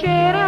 Thank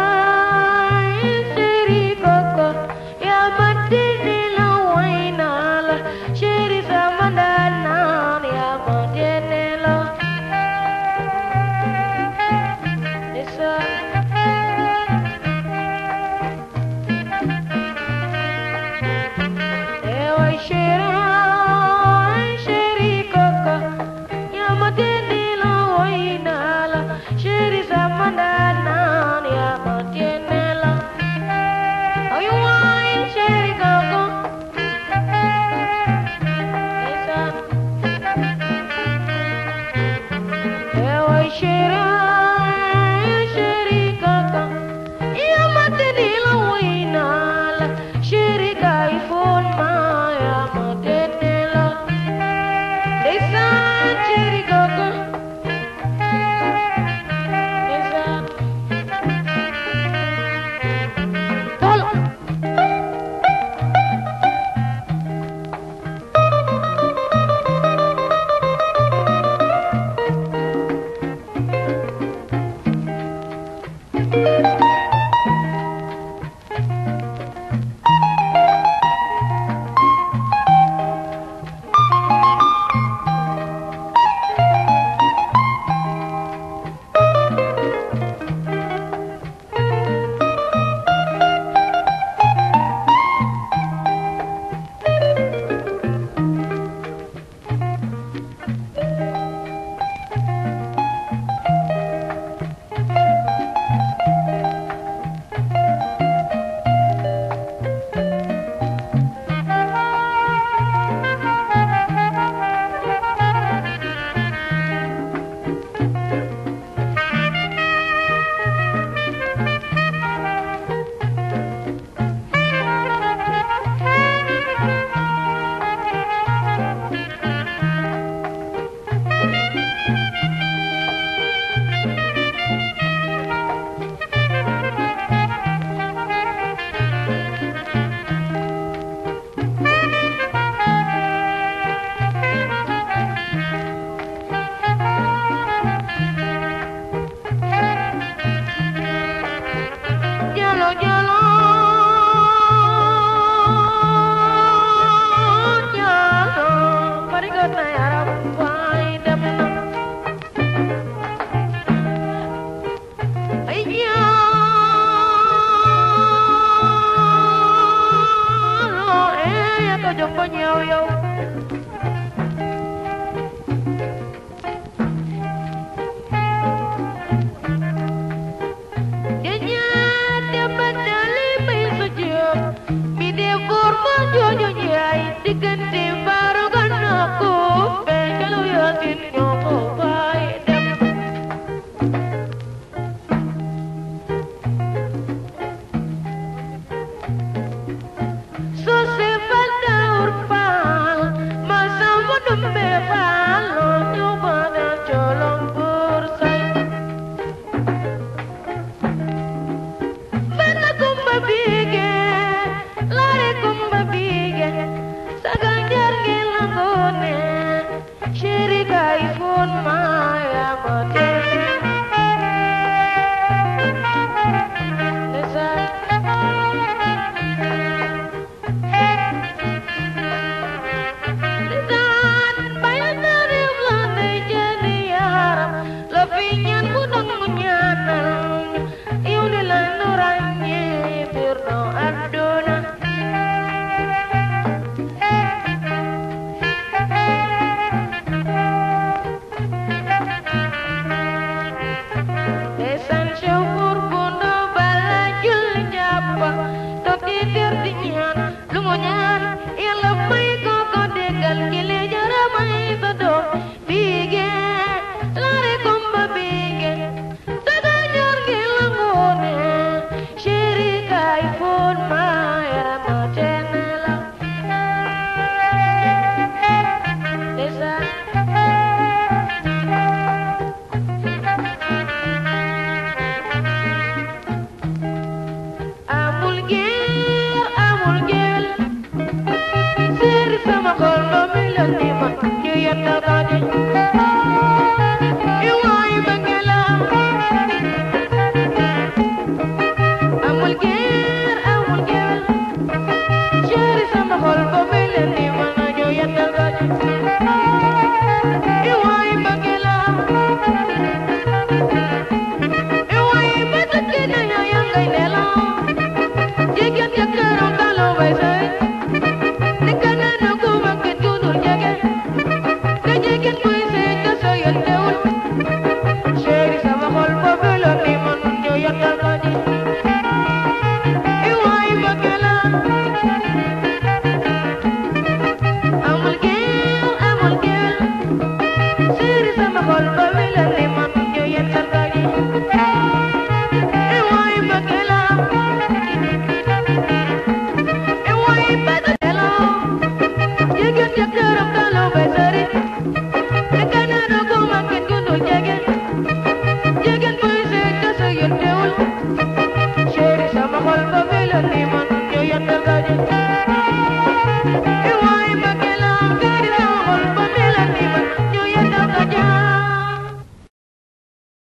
naked.